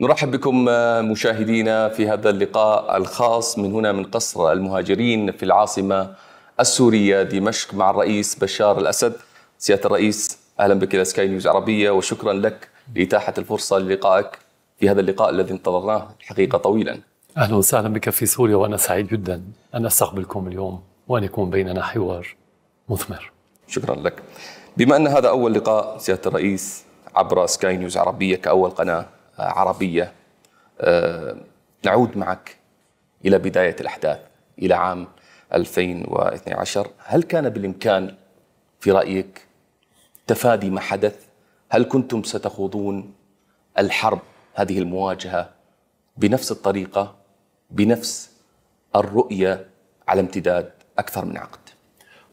نرحب بكم مشاهدينا في هذا اللقاء الخاص. من هنا من قصر المهاجرين في العاصمة السورية دمشق مع الرئيس بشار الأسد. سيادة الرئيس أهلا بك إلى سكاي نيوز عربية وشكرا لك لإتاحة الفرصة للقائك في هذا اللقاء الذي انتظرناه الحقيقة طويلا. أهلا وسهلا بك في سوريا وأنا سعيد جدا. أن أستقبلكم اليوم وأن يكون بيننا حوار مثمر. شكرا لك. بما أن هذا أول لقاء سيادة الرئيس عبر سكاي نيوز عربية كأول قناة عربية آه، نعود معك إلى بداية الأحداث إلى عام 2012 هل كان بالإمكان في رأيك تفادي ما حدث؟ هل كنتم ستخوضون الحرب هذه المواجهة بنفس الطريقة بنفس الرؤية على امتداد أكثر من عقد؟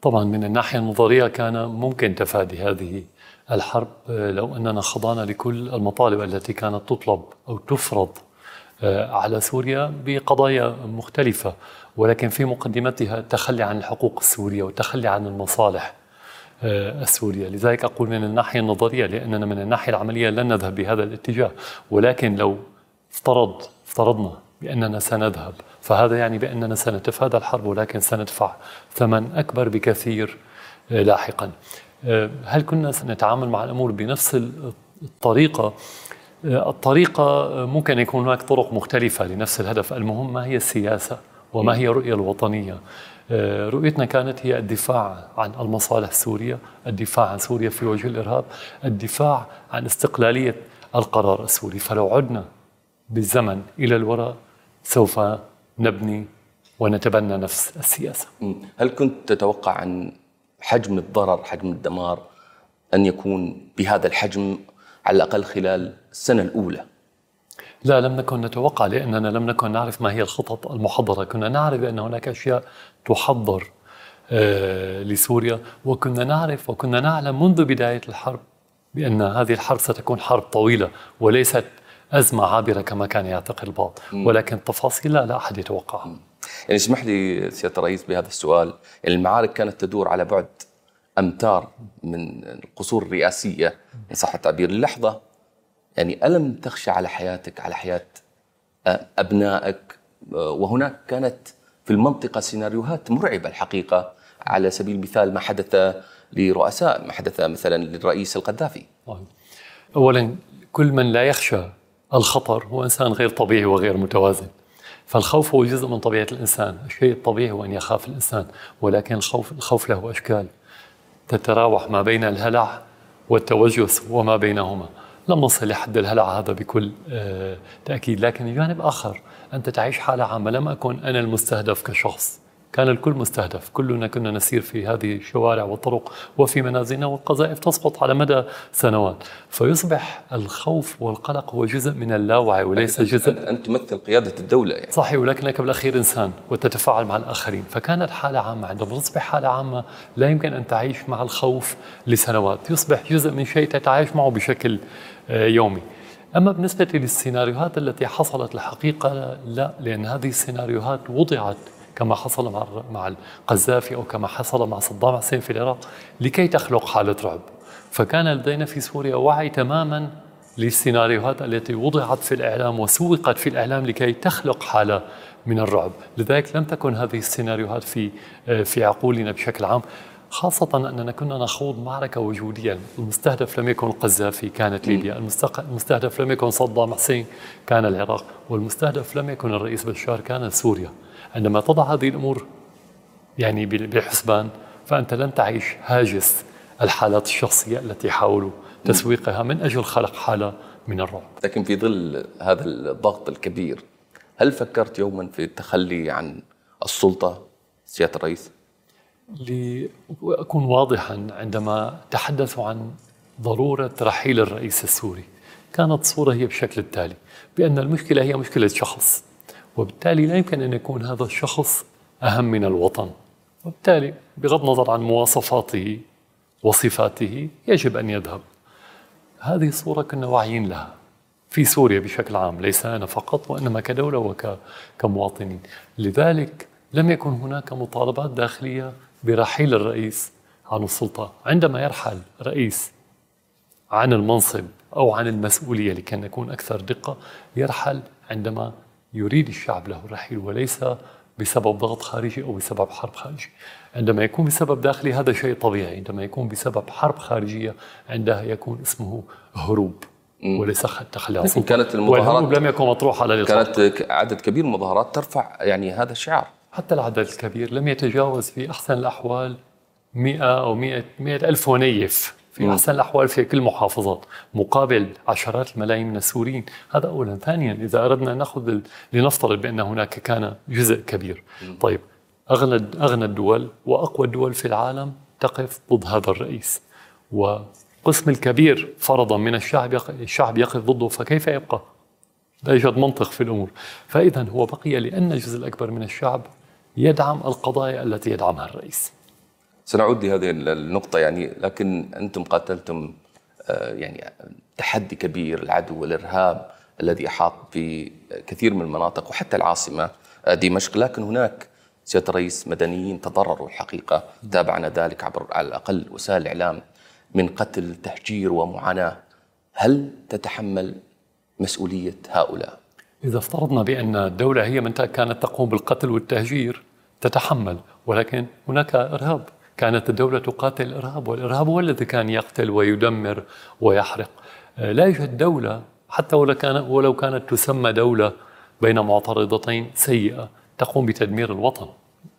طبعا من الناحية النظرية كان ممكن تفادي هذه الحرب آه، لو أننا خضعنا لكل المطالب التي كانت تطلب أو تفرض آه، على سوريا بقضايا مختلفة. ولكن في مقدمتها التخلي عن الحقوق السورية والتخلي عن المصالح آه، السورية. لذلك أقول من الناحية النظرية لأننا من الناحية العملية لن نذهب بهذا الاتجاه. ولكن لو افترض افترضنا بأننا سنذهب فهذا يعني بأننا سنتفادى الحرب ولكن سندفع ثمن أكبر بكثير لاحقا آه، هل كنا سنتعامل مع الأمور بنفس الطريقة؟ آه، الطريقة ممكن يكون هناك طرق مختلفة لنفس الهدف، المهم ما هي السياسة وما هي الرؤيه الوطنية. آه، رؤيتنا كانت هي الدفاع عن المصالح السورية، الدفاع عن سوريا في وجه الإرهاب، الدفاع عن استقلالية القرار السوري، فلو عدنا بالزمن إلى الوراء سوف نبني ونتبنى نفس السياسة. هل كنت تتوقع ان حجم الضرر حجم الدمار أن يكون بهذا الحجم على الأقل خلال السنة الأولى؟ لا لم نكن نتوقع لأننا لم نكن نعرف ما هي الخطط المحضرة. كنا نعرف أن هناك أشياء تحضر آه، لسوريا وكنا نعرف وكنا نعلم منذ بداية الحرب بأن هذه الحرب ستكون حرب طويلة وليست أزمة عابرة كما كان يعتقد البعض. ولكن تفاصيل لا, أحد يتوقعها. يعني اسمح لي سيادة الرئيس بهذا السؤال. يعني المعارك كانت تدور على بعد أمتار من القصور الرئاسية ان صح التعبير. اللحظه يعني ألم تخشى على حياتك على حياة أبنائك؟ وهناك كانت في المنطقة سيناريوهات مرعبة الحقيقة. على سبيل المثال ما حدث لرؤساء ما حدث مثلا للرئيس القذافي. اولا كل من لا يخشى الخطر هو إنسان غير طبيعي وغير متوازن. فالخوف هو جزء من طبيعة الإنسان. الشيء الطبيعي هو أن يخاف الإنسان ولكن الخوف, الخوف له أشكال تتراوح ما بين الهلع والتوجس وما بينهما. لم نصل لحد الهلع هذا بكل آه، تأكيد. لكن جانب آخر أنت تعيش حالة عامة. لم أكن أنا المستهدف كشخص. كان الكل مستهدف. كلنا كنا نسير في هذه الشوارع والطرق وفي منازلنا والقذائف تسقط على مدى سنوات. فيصبح الخوف والقلق هو جزء من اللاوعي وليس جزء أنت تمثل قيادة الدولة يعني. صحيح ولكنك بالأخير إنسان وتتفاعل مع الآخرين. فكانت حالة عامة عندما تصبح حالة عامة لا يمكن أن تعيش مع الخوف لسنوات. يصبح جزء من شيء تتعايش معه بشكل آه، يومي. أما بالنسبة للسيناريوهات التي حصلت الحقيقة لا لأن هذه السيناريوهات وضعت كما حصل مع مع القذافي أو كما حصل مع صدام حسين في العراق لكي تخلق حالة رعب. فكان لدينا في سوريا وعي تماما للسيناريوهات التي وضعت في الإعلام وسوقت في الإعلام لكي تخلق حالة من الرعب، لذلك لم تكن هذه السيناريوهات في في عقولنا بشكل عام، خاصة أننا كنا نخوض معركة وجودية. المستهدف لم يكن القذافي كانت ليبيا. المستهدف لم يكن صدام حسين كان العراق. والمستهدف لم يكن الرئيس بشار كان سوريا. عندما تضع هذه الأمور يعني بالحسبان فأنت لن تعيش هاجس الحالات الشخصية التي حاولوا تسويقها من أجل خلق حالة من الرعب. لكن في ظل هذا الضغط الكبير هل فكرت يوما في التخلي عن السلطة سيادة الرئيس؟ لأكون واضحا عندما تحدثوا عن ضرورة رحيل الرئيس السوري كانت الصورة هي بالشكل التالي بأن المشكلة هي مشكلة شخص وبالتالي لا يمكن أن يكون هذا الشخص أهم من الوطن. وبالتالي بغض النظر عن مواصفاته وصفاته يجب أن يذهب. هذه الصورة كنا واعيين لها في سوريا بشكل عام ليس أنا فقط وإنما كدولة وكمواطنين لذلك لم يكن هناك مطالبات داخلية برحيل الرئيس عن السلطة. عندما يرحل رئيس عن المنصب أو عن المسؤولية لكي نكون أكثر دقة يرحل عندما يريد الشعب له الرحيل وليس بسبب ضغط خارجي أو بسبب حرب خارجي عندما يكون بسبب داخلي هذا شيء طبيعي. عندما يكون بسبب حرب خارجية عندها يكون اسمه هروب وليس لكن كانت المظاهرات لم يكن مطروح على الإطلاق. كانت عدد كبير من المظاهرات ترفع يعني هذا الشعار. حتى العدد الكبير لم يتجاوز في أحسن الأحوال 100 أو 100 100 ألف ونيف. في م. أحسن الأحوال في كل المحافظات مقابل عشرات الملايين من السوريين هذا أولا ثانيا إذا أردنا نأخذ لنفترض بأن هناك كان جزء كبير. طيب أغنى أغنى الدول وأقوى الدول في العالم تقف ضد هذا الرئيس وقسم الكبير فرضا من الشعب الشعب يقف ضده فكيف يبقى؟ لا يوجد منطق في الأمور فإذا هو بقي لأن الجزء الأكبر من الشعب يدعم القضايا التي يدعمها الرئيس سنعود لهذه النقطة يعني لكن أنتم قاتلتم آه، يعني تحدي كبير العدو والإرهاب الذي أحاط بكثير من المناطق وحتى العاصمة آه، دمشق. لكن هناك سيادة الرئيس مدنيين تضرروا الحقيقة. تابعنا ذلك عبر على الأقل وسائل الإعلام من قتل تهجير ومعاناة. هل تتحمل مسؤولية هؤلاء؟ إذا افترضنا بأن الدولة هي من كانت تقوم بالقتل والتهجير تتحمل ولكن هناك إرهاب. كانت الدولة تقاتل الإرهاب والإرهاب هو الذي كان يقتل ويدمر ويحرق. آه، لا يوجد دولة حتى ولو, كان ولو كانت تسمى دولة بين معترضتين سيئة تقوم بتدمير الوطن.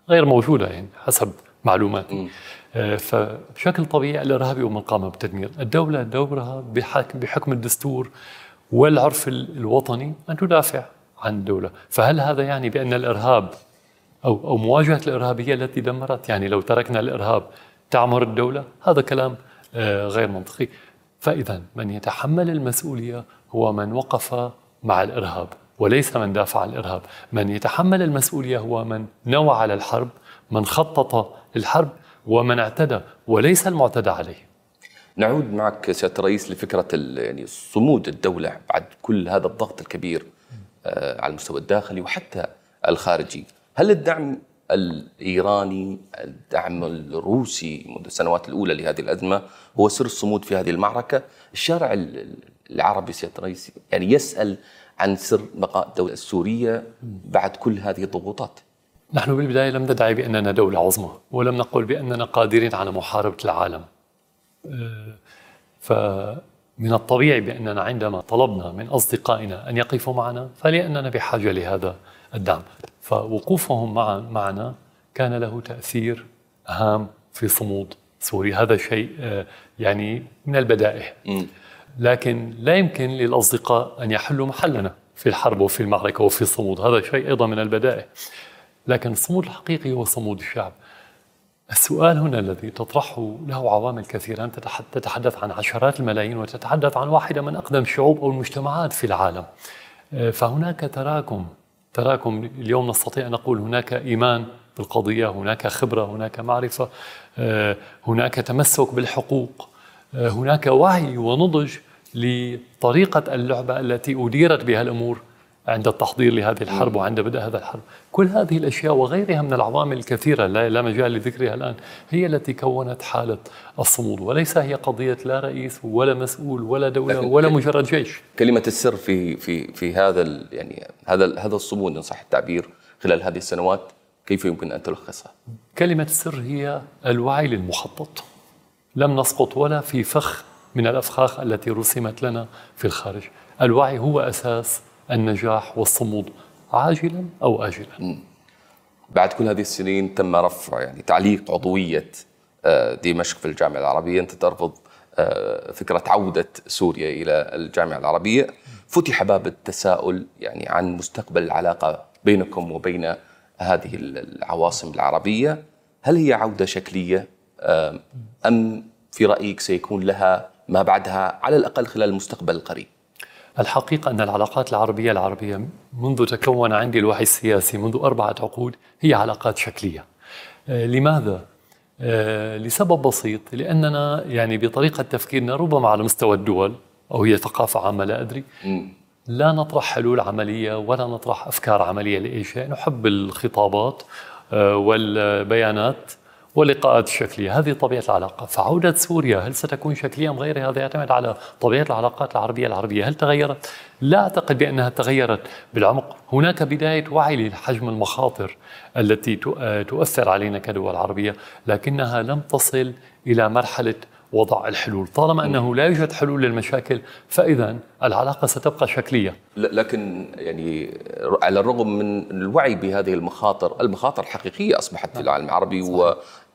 غير موجودة يعني حسب معلوماتي. آه، فبشكل طبيعي الإرهاب يوم قام بتدمير. الدولة دورها بحكم الدستور والعرف الوطني أن تدافع عن الدولة. فهل هذا يعني بأن الإرهاب أو أو مواجهة الإرهابية التي دمرت. يعني لو تركنا الإرهاب تعمر الدولة هذا كلام آه، غير منطقي. فإذا من يتحمل المسؤولية هو من وقف مع الإرهاب وليس من دافع عن الإرهاب. من يتحمل المسؤولية هو من نوى على الحرب من خطط للحرب ومن اعتدى وليس المعتدى عليه. نعود معك سيادة الرئيس لفكرة يعني صمود الدولة بعد كل هذا الضغط الكبير آه، على المستوى الداخلي وحتى الخارجي. هل الدعم الإيراني الدعم الروسي منذ السنوات الأولى لهذه الأزمة هو سر الصمود في هذه المعركة؟ الشارع العربي سياده الرئيس يعني يسأل عن سر بقاء الدولة السورية بعد كل هذه الضغوطات. نحن بالبداية لم ندعي بأننا دولة عظمى ولم نقل بأننا قادرين على محاربة العالم. أه، فمن الطبيعي بأننا عندما طلبنا من أصدقائنا أن يقفوا معنا فلاننا بحاجة لهذا الدعم. فوقوفهم مع معنا كان له تأثير هام في صمود سوريا هذا شيء آه، يعني من البدائع لكن لا يمكن للأصدقاء أن يحلوا محلنا في الحرب وفي المعركة وفي الصمود. هذا شيء أيضا من البدائع لكن الصمود الحقيقي هو صمود الشعب. السؤال هنا الذي تطرحه له عوامل كثيرة. أنت تتحدث عن عشرات الملايين وتتحدث عن واحدة من أقدم الشعوب أو المجتمعات في العالم. آه، فهناك تراكم تراكم. اليوم نستطيع أن نقول هناك إيمان بالقضية هناك خبرة هناك معرفة آه، هناك تمسك بالحقوق آه، هناك وعي ونضج لطريقة اللعبة التي أديرت بها الأمور. عند التحضير لهذه الحرب وعند بدء هذا الحرب. كل هذه الأشياء وغيرها من العوامل الكثيرة لا مجال لذكرها الآن هي التي كونت حالة الصمود وليس هي قضية لا رئيس ولا مسؤول ولا دولة ولا مجرد جيش. كلمة السر في في في هذا يعني هذا هذا الصمود إن صح التعبير خلال هذه السنوات كيف يمكن أن تلخصها؟ كلمة السر هي الوعي للمخطط. لم نسقط ولا في فخ من الأفخاخ التي رسمت لنا في الخارج. الوعي هو أساس النجاح والصمود عاجلا أو اجلا. بعد كل هذه السنين تم رفع يعني تعليق عضوية آه، دمشق في الجامعة العربية، أنت ترفض آه، فكرة عودة سوريا إلى الجامعة العربية، فتح باب التساؤل يعني عن مستقبل العلاقة بينكم وبين هذه العواصم العربية، هل هي عودة شكلية؟ أم في رأيك سيكون لها ما بعدها على الأقل خلال المستقبل القريب؟ الحقيقة أن العلاقات العربية العربية منذ تكون عندي الوعي السياسي منذ أربعة عقود هي علاقات شكلية. آه، لماذا؟ آه، لسبب بسيط لأننا يعني بطريقة تفكيرنا ربما على مستوى الدول أو هي ثقافة عامة لا أدري. لا نطرح حلول عملية ولا نطرح أفكار عملية لأي شيء. نحب الخطابات آه، والبيانات ولقاءات شكلية هذه طبيعة العلاقة. فعودة سوريا هل ستكون شكلية أم غيرها؟ هذا يعتمد على طبيعة العلاقات العربية العربية. هل تغيرت؟ لا أعتقد بأنها تغيرت بالعمق. هناك بداية وعي لحجم المخاطر التي تؤثر علينا كدول عربية لكنها لم تصل إلى مرحلة وضع الحلول. طالما أنه لا يوجد حلول للمشاكل فإذا العلاقة ستبقى شكلية. لكن يعني على الرغم من الوعي بهذه المخاطر المخاطر الحقيقية أصبحت في العالم العربي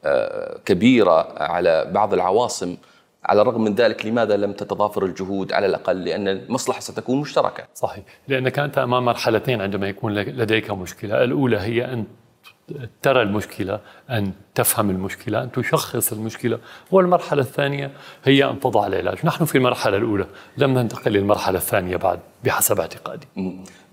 وكبيرة على بعض العواصم. على الرغم من ذلك لماذا لم تتضافر الجهود على الأقل؟ لأن المصلحة ستكون مشتركة. صحيح. لأنك أنت أمام مرحلتين عندما يكون لديك مشكلة. الأولى هي أن ترى المشكلة أن تفهم المشكلة أن تشخص المشكلة. والمرحلة الثانية هي أن تضع العلاج. نحن في المرحلة الأولى لم ننتقل للمرحلة الثانية بعد بحسب اعتقادي.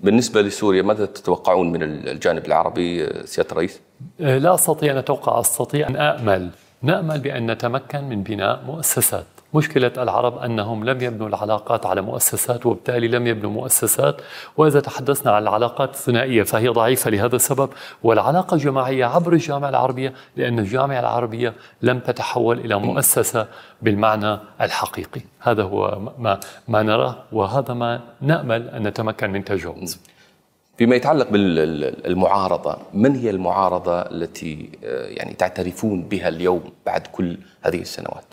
بالنسبة لسوريا ماذا تتوقعون من الجانب العربي سيادة الرئيس؟ لا أستطيع أن أتوقع أستطيع أن أأمل نأمل بأن نتمكن من بناء مؤسسات. مشكلة العرب أنهم لم يبنوا العلاقات على مؤسسات وبالتالي لم يبنوا مؤسسات. وإذا تحدثنا عن العلاقات الثنائية فهي ضعيفة لهذا السبب. والعلاقة الجماعية عبر الجامعة العربية لأن الجامعة العربية لم تتحول إلى مؤسسة بالمعنى الحقيقي. هذا هو ما, ما نراه وهذا ما نأمل أن نتمكن من تجاوزه. فيما يتعلق بالمعارضة من هي المعارضة التي يعني تعترفون بها اليوم بعد كل هذه السنوات؟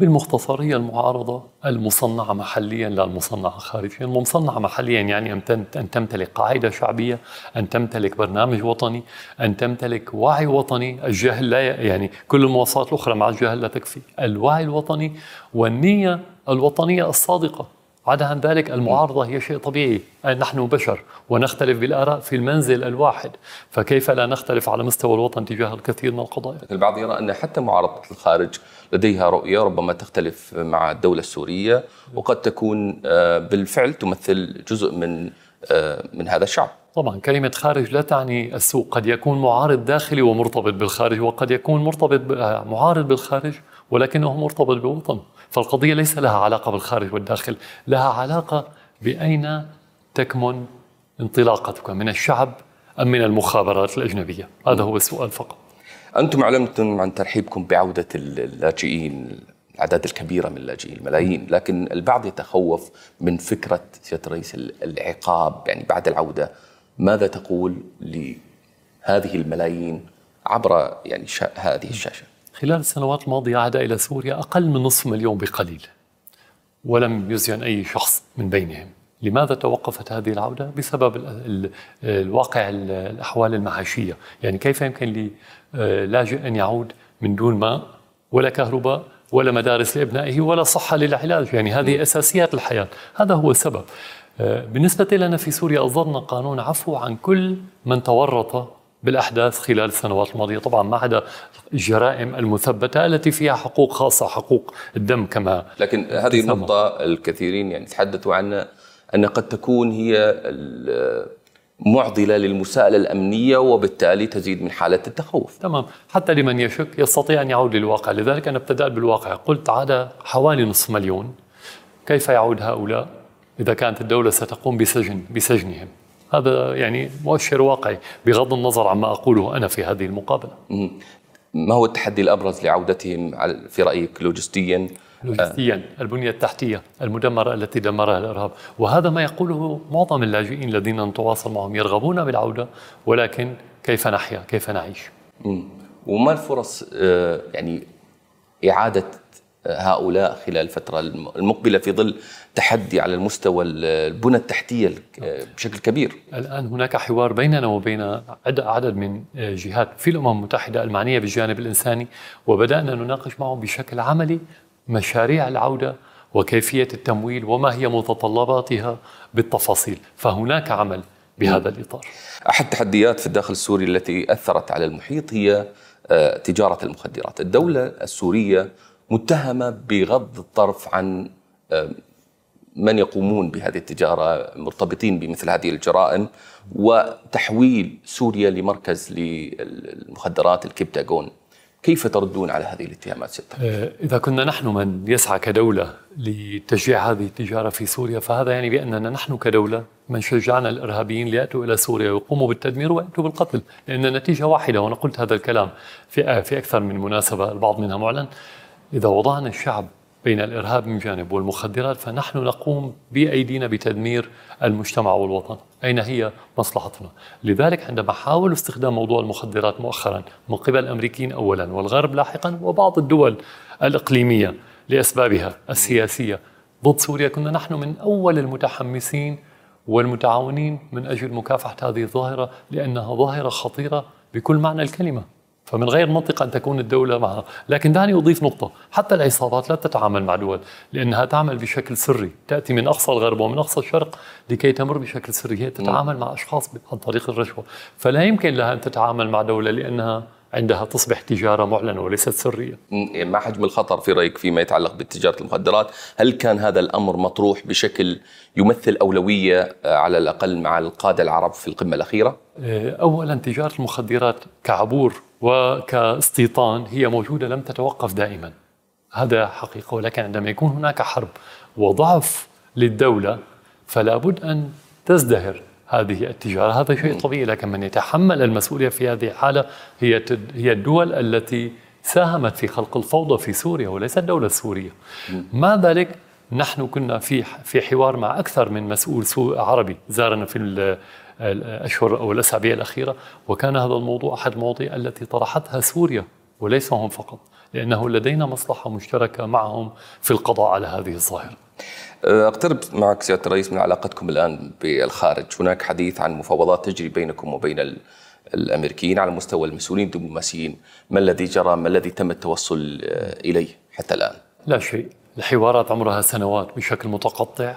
بالمختصر هي المعارضة المصنعة محليا لا المصنعة خارجيا المصنعة محليا يعني أن تمتلك قاعدة شعبية أن تمتلك برنامج وطني أن تمتلك وعي وطني. الجهل لا يعني كل المواصفات الأخرى مع الجهل لا تكفي. الوعي الوطني والنية الوطنية الصادقة. عدا عن ذلك المعارضة هي شيء طبيعي. نحن بشر ونختلف بالآراء في المنزل الواحد. فكيف لا نختلف على مستوى الوطن تجاه الكثير من القضايا؟ البعض يرى أن حتى معارضة الخارج لديها رؤية ربما تختلف مع الدولة السورية وقد تكون بالفعل تمثل جزء من من هذا الشعب. طبعا كلمة خارج لا تعني السوق قد يكون معارض داخلي ومرتبط بالخارج وقد يكون مرتبط معارض بالخارج ولكنه مرتبط بوطن. فالقضية ليس لها علاقة بالخارج والداخل لها علاقة بأين تكمن انطلاقتك من الشعب أم من المخابرات الأجنبية؟ هذا هو السؤال فقط. أنتم أعلنتم عن ترحيبكم بعودة اللاجئين الأعداد الكبيرة من اللاجئين الملايين لكن البعض يتخوف من فكرة سيادة الرئيس العقاب يعني بعد العودة. ماذا تقول لهذه الملايين عبر يعني هذه الشاشة؟ خلال السنوات الماضية عاد إلى سوريا أقل من نصف مليون بقليل ولم يزين أي شخص من بينهم. لماذا توقفت هذه العودة؟ بسبب الواقع الأحوال المعاشية يعني كيف يمكن للاجئ أن يعود من دون ماء ولا كهرباء ولا مدارس لأبنائه ولا صحة للعلاج؟ يعني هذه أساسيات الحياة. هذا هو السبب. بالنسبة لنا في سوريا أصدرنا قانون عفو عن كل من تورط بالأحداث خلال السنوات الماضية. طبعا ما عدا الجرائم المثبتة التي فيها حقوق خاصة حقوق الدم كما لكن هذه النقطة الكثيرين يعني تحدثوا عنها أن قد تكون هي معضلة للمساءلة الأمنية وبالتالي تزيد من حالة التخوف. تمام، حتى لمن يشك يستطيع أن يعود للواقع، لذلك أنا ابتدات بالواقع، قلت عاد حوالي نصف مليون. كيف يعود هؤلاء؟ إذا كانت الدولة ستقوم بسجن بسجنهم؟ هذا يعني مؤشر واقعي بغض النظر عما أقوله أنا في هذه المقابلة. ما هو التحدي الأبرز لعودتهم في رأيك لوجستيا؟ لوجستيا البنية التحتية المدمرة التي دمرها الإرهاب. وهذا ما يقوله معظم اللاجئين الذين نتواصل معهم يرغبون بالعودة ولكن كيف نحيا؟ كيف نعيش؟ وما الفرص يعني إعادة هؤلاء خلال الفترة المقبلة في ظل تحدي على المستوى البنى التحتية بشكل كبير. الآن هناك حوار بيننا وبين عدد من جهات في الأمم المتحدة المعنية بالجانب الإنساني وبدأنا نناقش معهم بشكل عملي مشاريع العودة وكيفية التمويل وما هي متطلباتها بالتفاصيل. فهناك عمل بهذا الإطار. أحد التحديات في الداخل السوري التي أثرت على المحيط هي تجارة المخدرات. الدولة السورية متهمة بغض الطرف عن من يقومون بهذه التجارة مرتبطين بمثل هذه الجرائم وتحويل سوريا لمركز للمخدرات الكبتاغون كيف تردون على هذه الاتهامات ستة؟ إذا كنا نحن من يسعى كدولة لتشجيع هذه التجارة في سوريا فهذا يعني بأننا نحن كدولة من شجعنا الإرهابيين ليأتوا إلى سوريا ويقوموا بالتدمير ويأتوا بالقتل، لأن النتيجة واحدة وأنا قلت هذا الكلام في في أكثر من مناسبة البعض منها معلن إذا وضعنا الشعب بين الإرهاب من جانب والمخدرات فنحن نقوم بأيدينا بتدمير المجتمع والوطن، أين هي مصلحتنا؟ لذلك عندما حاولوا استخدام موضوع المخدرات مؤخرا من قبل الأمريكيين اولا والغرب لاحقا وبعض الدول الإقليمية لأسبابها السياسية ضد سوريا كنا نحن من أول المتحمسين والمتعاونين من أجل مكافحة هذه الظاهرة لأنها ظاهرة خطيرة بكل معنى الكلمة. فمن غير منطق أن تكون الدولة معها، لكن دعني أضيف نقطة، حتى العصابات لا تتعامل مع دول لأنها تعمل بشكل سري، تأتي من أقصى الغرب ومن أقصى الشرق لكي تمر بشكل سري، هي تتعامل مع أشخاص عن طريق الرشوة، فلا يمكن لها أن تتعامل مع دولة لأنها عندها تصبح تجارة معلنة وليست سرية. يعني ما حجم الخطر في رأيك فيما يتعلق بتجارة المخدرات؟ هل كان هذا الأمر مطروح بشكل يمثل أولوية آه، على الأقل مع القادة العرب في القمة الأخيرة؟ آه، اولا تجارة المخدرات كعبور وكاستيطان هي موجودة لم تتوقف دائما. هذا حقيقة ولكن عندما يكون هناك حرب وضعف للدولة فلا بد أن تزدهر هذه التجارة، هذا شيء طبيعي لكن من يتحمل المسؤولية في هذه الحالة هي هي الدول التي ساهمت في خلق الفوضى في سوريا وليس الدولة السورية. مع ذلك نحن كنا في في حوار مع أكثر من مسؤول عربي زارنا في الأشهر أو الأسابيع الأخيرة وكان هذا الموضوع أحد المواضيع التي طرحتها سوريا وليس هم فقط لأنه لدينا مصلحة مشتركة معهم في القضاء على هذه الظاهرة. أقترب معك سيادة الرئيس من علاقتكم الآن بالخارج، هناك حديث عن مفاوضات تجري بينكم وبين الأمريكيين على مستوى المسؤولين الدبلوماسيين، ما الذي جرى؟ ما الذي تم التوصل إليه حتى الآن؟ لا شيء، الحوارات عمرها سنوات بشكل متقطع آه،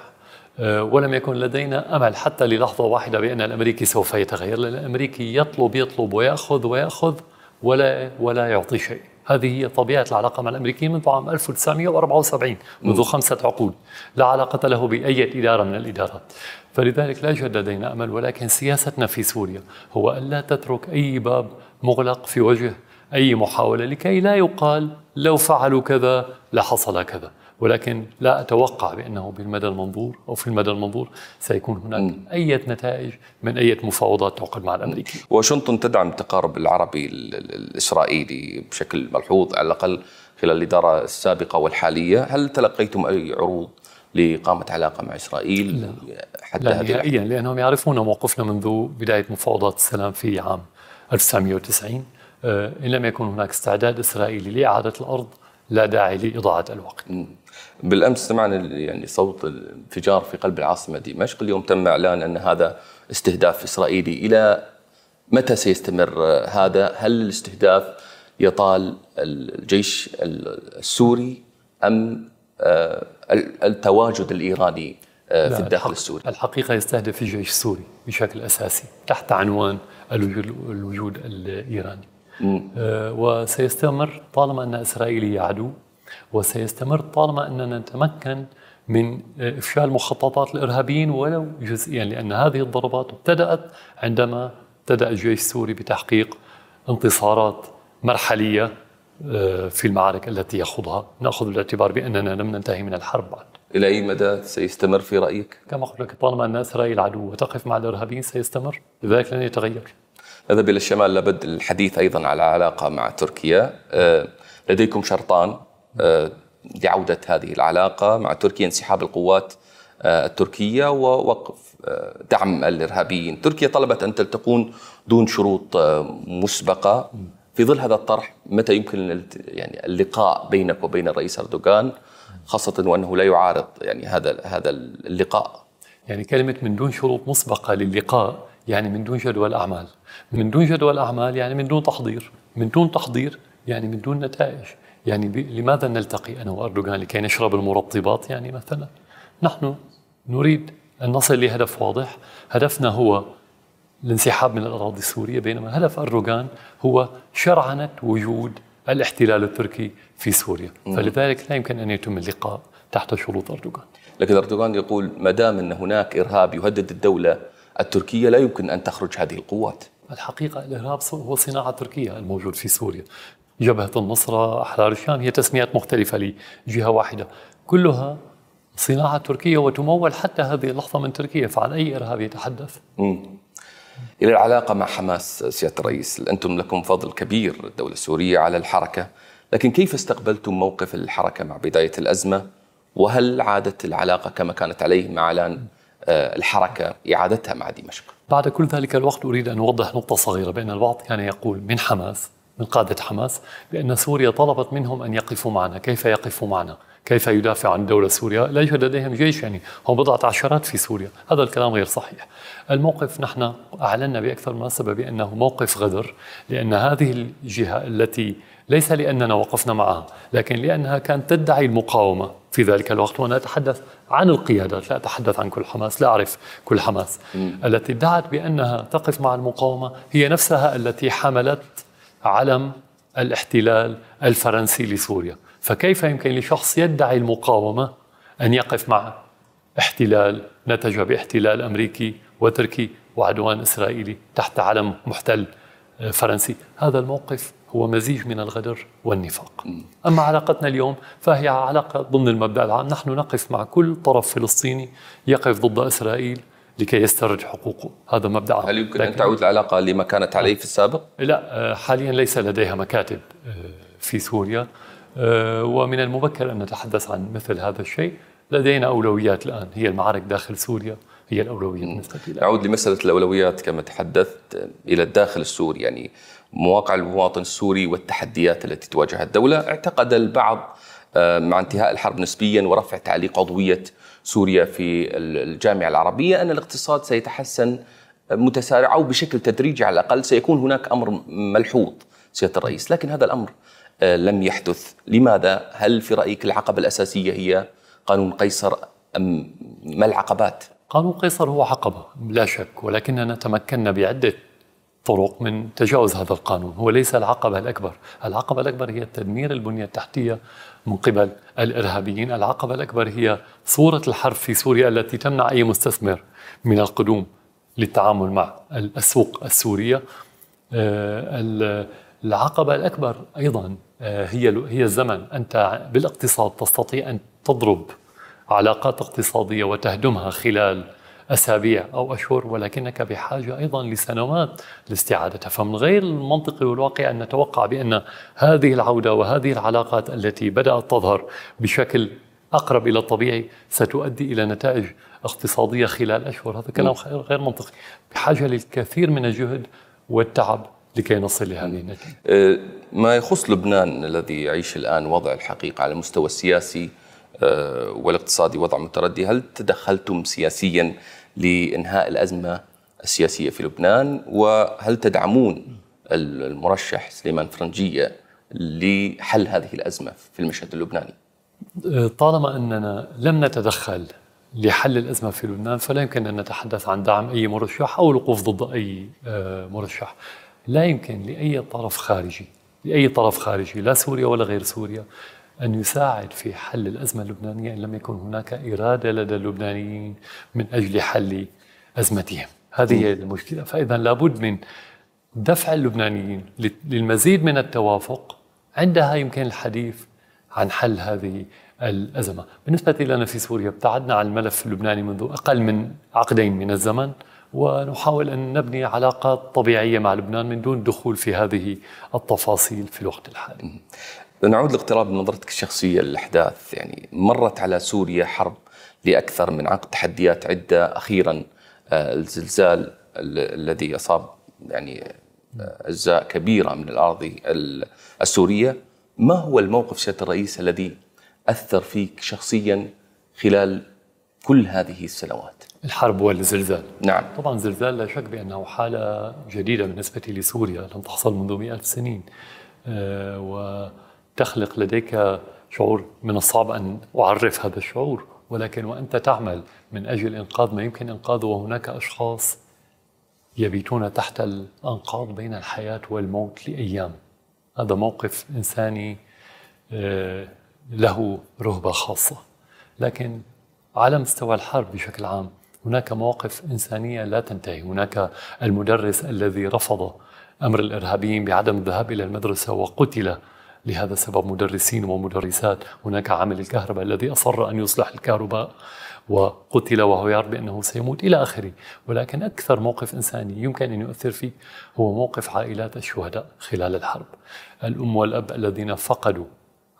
ولم يكن لدينا أمل حتى للحظة واحدة بأن الأمريكي سوف يتغير، لأن الأمريكي يطلب يطلب ويأخذ ويأخذ ولا ولا يعطي شيء. هذه هي طبيعة العلاقة مع الأمريكيين منذ عام 1974 منذ خمسة عقود. لا علاقة له بأي إدارة من الإدارات. فلذلك لا يوجد لدينا أمل ولكن سياستنا في سوريا هو ألا تترك أي باب مغلق في وجه أي محاولة لكي لا يقال لو فعلوا كذا لحصل كذا. ولكن لا أتوقع بأنه بالمدى المنظور أو في المدى المنظور سيكون هناك أي نتائج من أي مفاوضات تعقد مع الأمريكي واشنطن تدعم التقارب العربي الإسرائيلي بشكل ملحوظ على الأقل خلال الإدارة السابقة والحالية. هل تلقيتم أي عروض لإقامة علاقة مع إسرائيل لا. حتى لا نهائيا لأنهم يعرفون موقفنا منذ بداية مفاوضات السلام في عام 1990 آه، إن لم يكن هناك استعداد إسرائيلي لإعادة الأرض لا داعي لإضاعة الوقت. بالأمس سمعنا يعني صوت الانفجار في قلب العاصمة دمشق، اليوم تم إعلان أن هذا استهداف إسرائيلي، إلى متى سيستمر هذا؟ هل الاستهداف يطال الجيش السوري أم آه، التواجد الإيراني آه، في الداخل السوري؟ الحقيقة يستهدف الجيش السوري بشكل أساسي تحت عنوان الوجود الإيراني. آه، وسيستمر طالما أن إسرائيل هي عدو وسيستمر طالما أننا نتمكن من إفشال مخططات الإرهابيين ولو جزئيا لأن هذه الضربات ابتدأت عندما ابتدأ الجيش السوري بتحقيق انتصارات مرحلية آه، في المعارك التي يخوضها. نأخذ بالاعتبار بأننا لم ننتهي من الحرب بعد. إلى أي مدى سيستمر في رأيك؟ كما قلت لك طالما أن إسرائيل عدو وتقف مع الإرهابيين سيستمر. لذلك لن يتغير. نذهب إلى الشمال لابد الحديث أيضا على علاقة مع تركيا. آه، لديكم شرطان آه، لعودة هذه العلاقة مع تركيا انسحاب القوات آه، التركية ووقف آه، دعم الإرهابيين. تركيا طلبت أن تلتقون دون شروط مسبقة. في ظل هذا الطرح متى يمكن يعني اللقاء بينك وبين الرئيس أردوغان خاصة وأنه لا يعارض يعني هذا هذا اللقاء؟ يعني كلمة من دون شروط مسبقة للقاء يعني من دون جدول أعمال من دون جدول أعمال يعني من دون تحضير من دون تحضير يعني من دون نتائج يعني لماذا نلتقي أنا وأردوغان لكي نشرب المرطبات يعني مثلا؟ نحن نريد أن نصل لهدف واضح. هدفنا هو الانسحاب من الأراضي السورية بينما هدف أردوغان هو شرعنة وجود الاحتلال التركي في سوريا. فلذلك لا يمكن أن يتم اللقاء تحت شروط أردوغان. لكن أردوغان يقول ما دام أن هناك إرهاب يهدد الدولة التركية لا يمكن أن تخرج هذه القوات. الحقيقة الإرهاب هو صناعة تركيا الموجود في سوريا. جبهة النصرة أحرار الشام هي تسميات مختلفة لجهة واحدة. كلها صناعة تركية وتمول حتى هذه اللحظة من تركيا. فعن أي إرهاب يتحدث؟ مم. إلى العلاقة مع حماس سيادة الرئيس. أنتم لكم فضل كبير الدولة السورية على الحركة. لكن كيف استقبلتم موقف الحركة مع بداية الأزمة؟ وهل عادت العلاقة كما كانت عليه مع إعلان آه، الحركة إعادتها مع دمشق؟ بعد كل ذلك الوقت أريد أن أوضح نقطة صغيرة بأن البعض كان يقول من حماس من قادة حماس بأن سوريا طلبت منهم أن يقفوا معنا. كيف يقفوا معنا؟ كيف يدافع عن دولة سوريا؟ لا يوجد لديهم جيش يعني. هم بضعة عشرات في سوريا. هذا الكلام غير صحيح. الموقف نحن أعلنا بأكثر مناسبة بأنه موقف غدر لأن هذه الجهة التي ليس لأننا وقفنا معها لكن لأنها كانت تدعي المقاومة في ذلك الوقت. وأنا أتحدث عن القيادات. لا أتحدث عن كل حماس. لا أعرف كل حماس. التي ادعت بأنها تقف مع المقاومة هي نفسها التي حملت علم الاحتلال الفرنسي لسوريا. فكيف يمكن لشخص يدعي المقاومة أن يقف مع احتلال نتج باحتلال أمريكي وتركي وعدوان إسرائيلي تحت علم محتل فرنسي؟ هذا الموقف هو مزيج من الغدر والنفاق. أما علاقتنا اليوم فهي علاقة ضمن المبدأ العام. نحن نقف مع كل طرف فلسطيني يقف ضد إسرائيل لكي يسترد حقوقه. هذا مبدأ هل يمكن أن تعود العلاقة لما كانت عليه في السابق؟ لا حاليا ليس لديها مكاتب آه، في سوريا. آه، ومن المبكر أن نتحدث عن مثل هذا الشيء. لدينا أولويات الآن. هي المعارك داخل سوريا هي الأولوية بالنسبة لنا نعود لمسألة الأولويات كما تحدثت إلى الداخل السوري. يعني مواقع المواطن السوري والتحديات التي تواجهها الدولة. اعتقد البعض آه، مع انتهاء الحرب نسبيا ورفع تعليق عضوية سوريا في الجامعة العربية أن الاقتصاد سيتحسن متسارع أو بشكل تدريجي على الأقل سيكون هناك أمر ملحوظ سيادة الرئيس لكن هذا الأمر آه، لم يحدث لماذا؟ هل في رأيك العقبة الأساسية هي قانون قيصر أم ما العقبات؟ قانون قيصر هو عقبة لا شك ولكننا تمكنا بعدة طرق من تجاوز هذا القانون. هو ليس العقبة الأكبر. العقبة الأكبر هي تدمير البنية التحتية من قبل الإرهابيين. العقبة الأكبر هي صورة الحرب في سوريا التي تمنع أي مستثمر من القدوم للتعامل مع السوق السورية. آه، العقبة الأكبر أيضا آه، هي هي الزمن. أنت بالاقتصاد تستطيع أن تضرب علاقات اقتصادية وتهدمها خلال أسابيع أو أشهر ولكنك بحاجة أيضا لسنوات لاستعادتها. فمن غير المنطقي والواقع أن نتوقع بأن هذه العودة وهذه العلاقات التي بدأت تظهر بشكل أقرب إلى الطبيعي ستؤدي إلى نتائج اقتصادية خلال أشهر. هذا كلام غير منطقي. بحاجة للكثير من الجهد والتعب لكي نصل لهذه النتيجة. أه، ما يخص لبنان الذي يعيش الآن وضع الحقيقة على المستوى السياسي أه، والاقتصادي وضع متردي هل تدخلتم سياسيا لإنهاء الأزمة السياسية في لبنان وهل تدعمون المرشح سليمان فرنجية لحل هذه الأزمة في المشهد اللبناني؟ طالما أننا لم نتدخل لحل الأزمة في لبنان فلا يمكن أن نتحدث عن دعم أي مرشح أو الوقوف ضد أي مرشح. لا يمكن لأي طرف خارجي لأي طرف خارجي لا سوريا ولا غير سوريا أن يساعد في حل الأزمة اللبنانية إن لم يكن هناك إرادة لدى اللبنانيين من أجل حل أزمتهم. هذه هي المشكلة. فإذا لابد من دفع اللبنانيين للمزيد من التوافق عندها يمكن الحديث عن حل هذه الأزمة. بالنسبة لنا في سوريا ابتعدنا عن الملف اللبناني منذ أقل من عقدين من الزمن ونحاول أن نبني علاقات طبيعية مع لبنان من دون دخول في هذه التفاصيل في الوقت الحالي. نعود لاقتراب نظرتك الشخصية للأحداث. يعني مرت على سوريا حرب لأكثر من عقد تحديات عدة أخيرا آه، الزلزال الذي أصاب يعني آه، أجزاء كبيرة من الأراضي السورية. ما هو الموقف سيادة الرئيس الذي أثر فيك شخصيا خلال كل هذه السنوات؟ الحرب والزلزال. نعم. طبعا الزلزال لا شك بأنه حالة جديدة بالنسبة لسوريا لم تحصل منذ مئة سنين. أه وتخلق لديك شعور من الصعب أن أعرف هذا الشعور ولكن وأنت تعمل من أجل إنقاذ ما يمكن إنقاذه وهناك أشخاص يبيتون تحت الأنقاض بين الحياة والموت لأيام. هذا موقف إنساني آه، له رهبة خاصة. لكن على مستوى الحرب بشكل عام هناك مواقف إنسانية لا تنتهي. هناك المدرس الذي رفض أمر الإرهابيين بعدم الذهاب إلى المدرسة وقتل لهذا السبب مدرسين ومدرسات هناك عامل الكهرباء الذي أصر أن يصلح الكهرباء وقتل وهو يعرف بأنه سيموت إلى آخره. ولكن أكثر موقف إنساني يمكن أن يؤثر فيه هو موقف عائلات الشهداء خلال الحرب. الأم والأب الذين فقدوا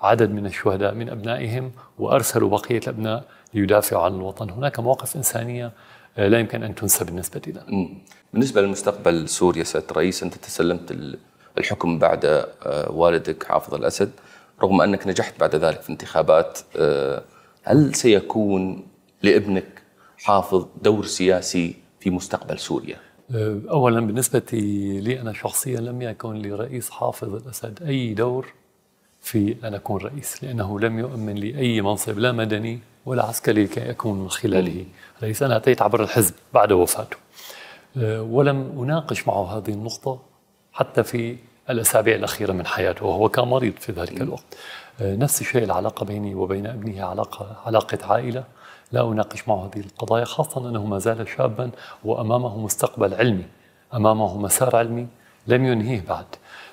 عدد من الشهداء من أبنائهم وأرسلوا بقية الأبناء ليدافعوا عن الوطن. هناك مواقف إنسانية لا يمكن أن تنسى بالنسبة لنا. بالنسبة للمستقبل سوريا سيادة الرئيس أنت تسلمت الحكم بعد آه، والدك حافظ الأسد رغم أنك نجحت بعد ذلك في انتخابات آه، هل سيكون لابنك حافظ دور سياسي في مستقبل سوريا؟ اولا بالنسبة لي أنا شخصيا لم يكن لرئيس حافظ الأسد أي دور في أن أكون رئيس لأنه لم يؤمن لي أي منصب لا مدني ولا عسكري لكي أكون من خلاله رئيس. أنا اتيت عبر الحزب بعد وفاته. ولم أناقش معه هذه النقطة حتى في الأسابيع الأخيرة من حياته وهو كان مريض في ذلك الوقت. أه، نفس الشيء العلاقة بيني وبين ابنه علاقة علاقة عائلة. لا أناقش معه هذه القضايا خاصة أنه ما زال شابا وأمامه مستقبل علمي أمامه مسار علمي لم ينهيه بعد.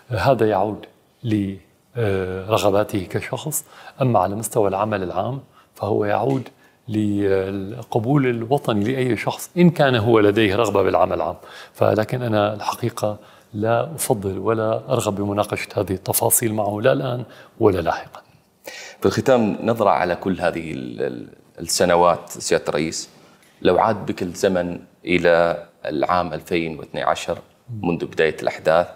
هذا يعود لرغباته كشخص. أما على مستوى العمل العام فهو يعود للقبول الوطني لأي شخص إن كان هو لديه رغبة بالعمل العام. فلكن أنا الحقيقة لا أفضل ولا أرغب بمناقشة هذه التفاصيل معه لا الآن ولا لاحقا. في الختام نظرة على كل هذه السنوات سيادة الرئيس لو عاد بك الزمن إلى العام 2012 منذ بداية الأحداث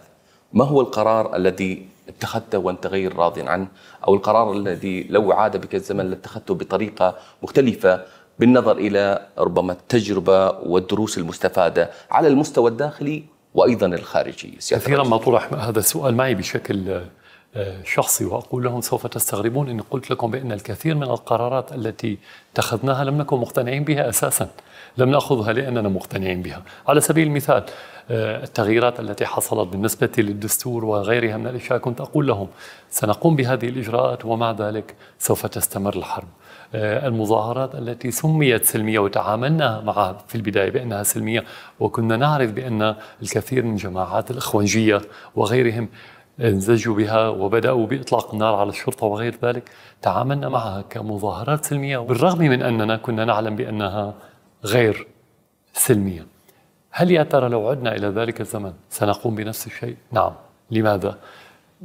ما هو القرار الذي اتخذته وأنت غير راض عنه؟ أو القرار الذي لو عاد بك الزمن لاتخذته بطريقة مختلفة بالنظر إلى ربما التجربة والدروس المستفادة على المستوى الداخلي وأيضا الخارجي كثيرا ما طرح هذا السؤال معي بشكل شخصي وأقول لهم سوف تستغربون اني قلت لكم بأن الكثير من القرارات التي اتخذناها لم نكن مقتنعين بها أساسا. لم نأخذها لأننا مقتنعين بها. على سبيل المثال آه، التغييرات التي حصلت بالنسبة للدستور وغيرها من الأشياء كنت أقول لهم سنقوم بهذه الإجراءات ومع ذلك سوف تستمر الحرب. آه، المظاهرات التي سميت سلمية وتعاملنا معها في البداية بأنها سلمية وكنا نعرف بأن الكثير من جماعات الإخوانجية وغيرهم انزجوا بها وبدأوا بإطلاق النار على الشرطة وغير ذلك تعاملنا معها كمظاهرات سلمية بالرغم من أننا كنا نعلم بأنها غير سلمية هل يا ترى لو عدنا إلى ذلك الزمن سنقوم بنفس الشيء؟ نعم لماذا؟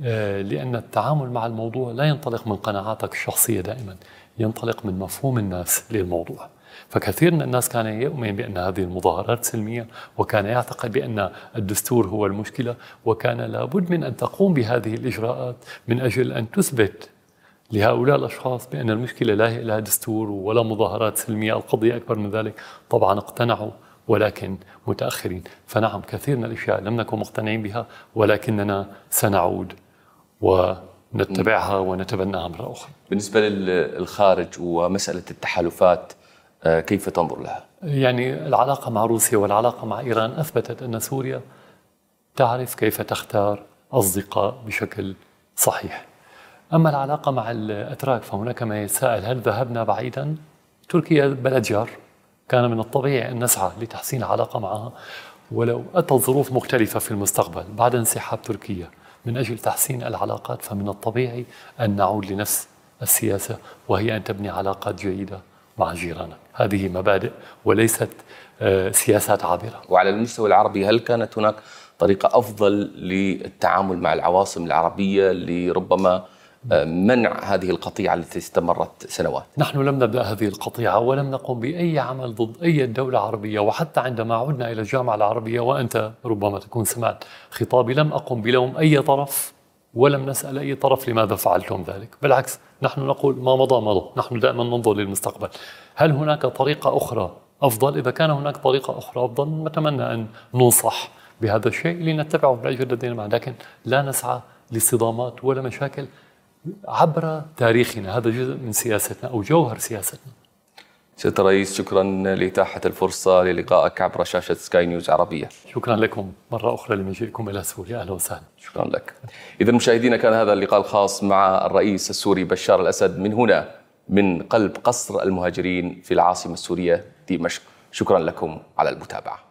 آه، لأن التعامل مع الموضوع لا ينطلق من قناعاتك الشخصية دائما ينطلق من مفهوم الناس للموضوع. فكثير من الناس كان يؤمن بأن هذه المظاهرات سلمية وكان يعتقد بأن الدستور هو المشكلة وكان لابد من أن تقوم بهذه الإجراءات من أجل أن تثبت لهؤلاء الأشخاص بأن المشكلة لا هي لها دستور ولا مظاهرات سلمية القضية أكبر من ذلك. طبعا اقتنعوا ولكن متأخرين. فنعم كثير من الأشياء لم نكن مقتنعين بها ولكننا سنعود. ونتبعها ونتبناها مرة أخرى بالنسبة للخارج ومسألة التحالفات آه، كيف تنظر لها؟ يعني العلاقة مع روسيا والعلاقة مع إيران أثبتت أن سوريا تعرف كيف تختار أصدقاء بشكل صحيح أما العلاقة مع الأتراك فهناك ما يتساءل هل ذهبنا بعيدا؟ تركيا بلد جار كان من الطبيعي أن نسعى لتحسين العلاقة معها ولو أتت ظروف مختلفة في المستقبل بعد انسحاب تركيا من أجل تحسين العلاقات فمن الطبيعي أن نعود لنفس السياسة وهي أن تبني علاقات جيدة مع جيرانك هذه مبادئ وليست آه، سياسات عابرة. وعلى المستوى العربي هل كانت هناك طريقة أفضل للتعامل مع العواصم العربية لربما منع هذه القطيعة التي استمرت سنوات. نحن لم نبدأ هذه القطيعة ولم نقم بأي عمل ضد أي دولة عربية وحتى عندما عدنا إلى الجامعة العربية وأنت ربما تكون سمعت خطابي لم أقم بلوم أي طرف ولم نسأل أي طرف لماذا فعلتم ذلك. بالعكس نحن نقول ما مضى مضى نحن دائما ننظر للمستقبل. هل هناك طريقة أخرى أفضل؟ إذا كان هناك طريقة أخرى أفضل نتمنى أن ننصح بهذا الشيء لنتبعه بالأجر لدينا معه لكن لا نسعى لصدامات ولا مشاكل. عبر تاريخنا. هذا جزء من سياستنا أو جوهر سياستنا. سيادة الرئيس شكرا لإتاحة الفرصة للقائك عبر شاشة سكاي نيوز عربية. شكرا لكم. مرة أخرى لمجيئكم إلى سوريا. أهلا وسهلا. شكرا لك. إذا مشاهدينا كان هذا اللقاء الخاص مع الرئيس السوري بشار الأسد من هنا من قلب قصر المهاجرين في العاصمة السورية دمشق. شكرا لكم على المتابعة.